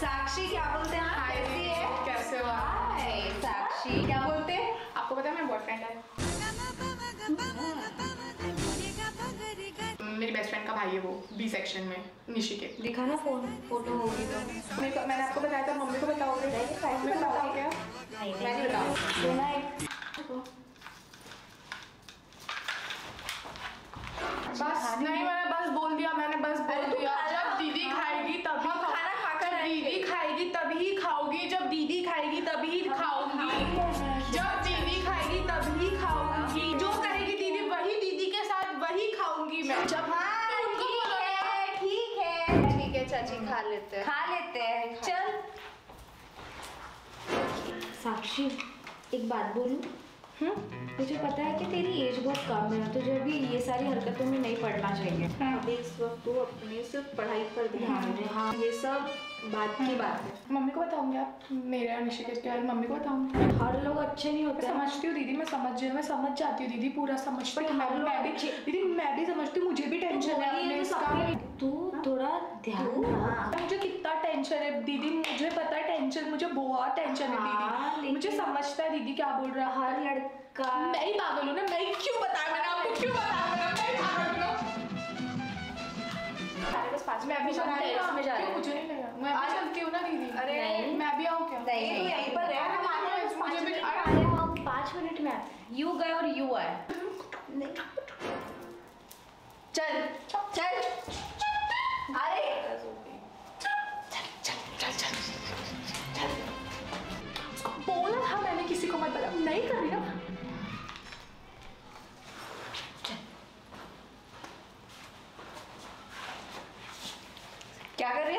साक्षी क्या बोलते हैं? हाय कैसी है कैसे हो? हाय साक्षी क्या बोलते हैं? आपको पता है मेरा बॉयफ्रेंड है। मेरी बेस्ट फ्रेंड का भाई है वो बी सेक्शन में निशी के। दिखा ना फ़ोन फ़ोटो होगी तो। मेरे को मैंने आपको बताया था मम्मी को बताओगे? मम्मी को बताओ क्या? नहीं मैं नहीं बताऊँ सुना है बस नहीं मैंने बस बोल दिया मैंने बस बोल अरे तू दिया खा जब लो। दीदी खाएगी तभी हम खाओ- खाना खाकर जब आएँगे। दीदी खाएगी तभी खाओगी। जब दीदी खाएगी तभी खाओगी। जब दीदी खाएगी तभी खाऊँगी जो करेगी दीदी वही दीदी के साथ वही खाऊँगी मैं। जब हाँ उनको ठीक है ठीक है। ठीक है चाची खा लेते हैं। खा लेते हैं। चल। साक्षी एक बात बोलूँ? मुझे पता है कि तेरी एज बहुत कम है तुझे अभी ये सारी हरकतों में नहीं पड़ना चाहिए। हाँ। अभी इस वक्त तू अपने सिर्फ़ पढ़ाई पर ध्यान दे। हाँ। ये सब बात की बात है। मम्मी को बताऊँगी आप मेरे और के बारे में मम्मी को बताऊँगी। हर लोग अच्छे नहीं होते। समझती हूँ दीदी मैं समझ मैं समझ जाती हूँ दीदी पूरा समझती हूँ। मैं भी दीदी मैं भी समझती हूँ मुझे भी टेंशन है तू थोड़ा ध्यान मुझे कितना टेंशन है दीदी मुझे पता है टेंशन मुझे बहुत टेंशन है हाँ, दीदी मुझे समझता है दीदी क्या बोल रहा है। हर लड़का मैं ही पागल हूँ ना मैं ही क्यों बताया मैंने आपको क्यों बताया मैं ही पागल हूँ बस पाँच मैं अभी हूँ में जा रहे क्यों मुझे नहीं लगा? मैं चलती हूँ ना दीदी। अरे मैं अभी आऊँ क्या? नहीं यहीं पर है, रहे मुझे भी- हैं, पाँच मिनट। में यू गए और यू आए चल। चल। अरे!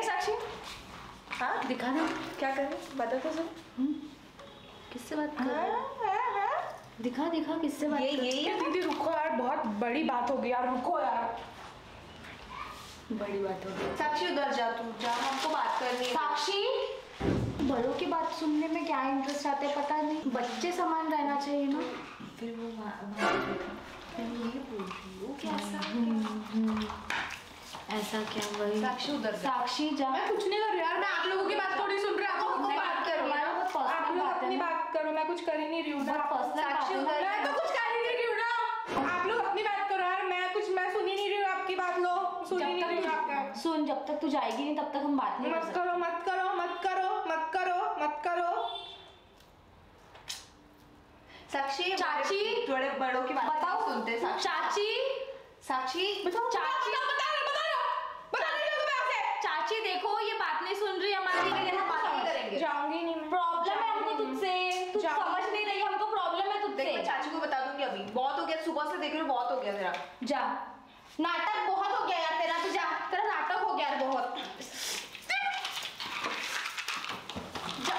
कर रही है साक्षी? हाँ दिखा ना क्या कर रही बता तो सर किससे बात कर रही है? दिखा दिखा किससे बात ये यही ये दीदी रुको यार बहुत बड़ी बात हो गई यार रुको यार। बड़ी बात हो गई। साक्षी उधर जा तू जा हमको बात करनी है। साक्षी? बड़ों की बात सुनने में क्या इंटरेस्ट आते हैं पता नहीं। बच्चे समान रहना चाहिए ना। फिर वो मैं ये बोल रही हूँ कि ऐसा क्या वही? साक्षी उधर साक्षी जा। मैं कुछ नहीं कर रही यार मैं आप लोगों की बात थोड़ी सुन रही हूँ। आप बात करो। आप लोग अपनी बात करो मैं कुछ कर ही नहीं रही हूँ। साक्षी है। ना। उधर मैं तो कुछ कर ही नहीं रही हूँ ना। आप लोग अपनी बात करो यार मैं कुछ मैं सुन ही नहीं रही हूँ आपकी बात लो। सुन ही नहीं रही हूँ आपका। सुन जब तक तू जाएगी नहीं तब तक हम बात नहीं मत करो मत करो मत करो मत करो मत करो। साक्षी चाची? थोड़े बड़ों की बात बताओ। सुनते साक्षी। चाची? साक्षी चाची? चाची देखो ये बात नहीं सुन रही हमारी। हम बात नहीं करेंगे। जाऊँगी नहीं मैं। प्रॉब्लम है हमको तुझसे। तू समझ नहीं रही हमको प्रॉब्लम है देखो तुझसे चाची को बता दूँगी अभी। बहुत हो गया सुबह से देख रही बहुत हो गया तेरा जा। नाटक बहुत हो गया यार तेरा तू जा। तेरा नाटक हो गया यार बहुत। जा।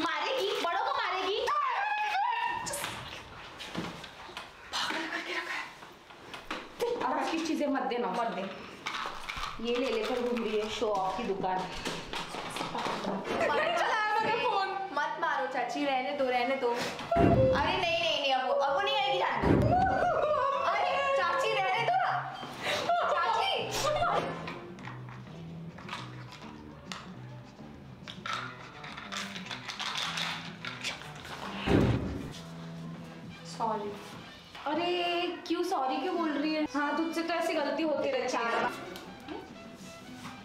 मारेगी? बड़ों को मारेगी? चीज़ें मत देना मत दे। ये ले लेकर घूम रही है। शो ऑफ़ की दुकान। फ़ोन? मत मारो चाची रहने दो रहने दो। अरे नहीं नहीं नहीं अब अब नहीं आएगी जान। अरे चाची रहने दो ना। चाची! सॉरी अरे क्यों सॉरी क्यों बोल रही है? हाँ तुझसे तो ऐसी गलती होती रहती है।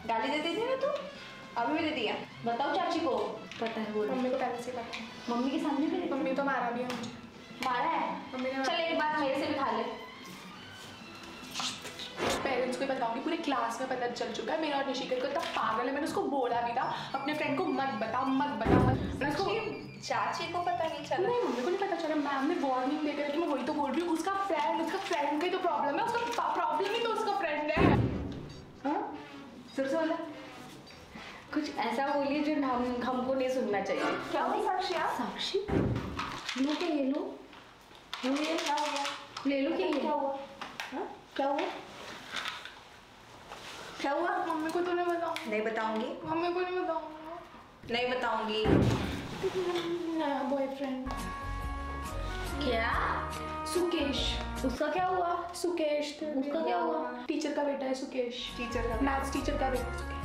गाली दे दी थी ना तू। अभी भी दे दिया। बताओ चाची को। पता है बोल। मम्मी को पहले से पता है। मम्मी के सामने भी मम्मी तो मारा भी है मुझे। मारा है? मम्मी ने चल एक बार मेरे से भी खा ले। पेरेंट्स को बताऊँगी पूरे क्लास में पता चल चुका है। मेरा और निशिकर को इतना पागल है मैंने उसको बोला भी था। अपने फ्रेंड को मत बता मत बता मत। उसको चाची को पता नहीं चला। नहीं मम्मी को नहीं पता चला। मैम ने वार्निंग देकर रखी मैं वही तो बोल रही हूँ। उसका फ्रेंड उसका फ्रेंड का ही तो प्रॉब्लम है उसका प्रॉब्लम ही तो उसका फ्रेंड है हाँ फिर से बोला कुछ ऐसा बोलिए जो हम हमको नहीं सुनना चाहिए। क्या हुआ साक्षी आप? साक्षी? लो क्या ये लो लो ये क्या हुआ? ले लो क्या क्या हुआ? हाँ? क्या हुआ? क्या हुआ? मम्मी को तो नहीं बताऊँ नहीं बताऊँगी। मम्मी को नहीं बताऊँगा। नहीं बताऊँगी। नया बॉयफ्रेंड क्या? सुकेश। उसका क्या हुआ? सुकेश। उसका क्या हुआ? टीचर का बेटा है सुकेश। टीचर का मैथ्स टीचर का बेटा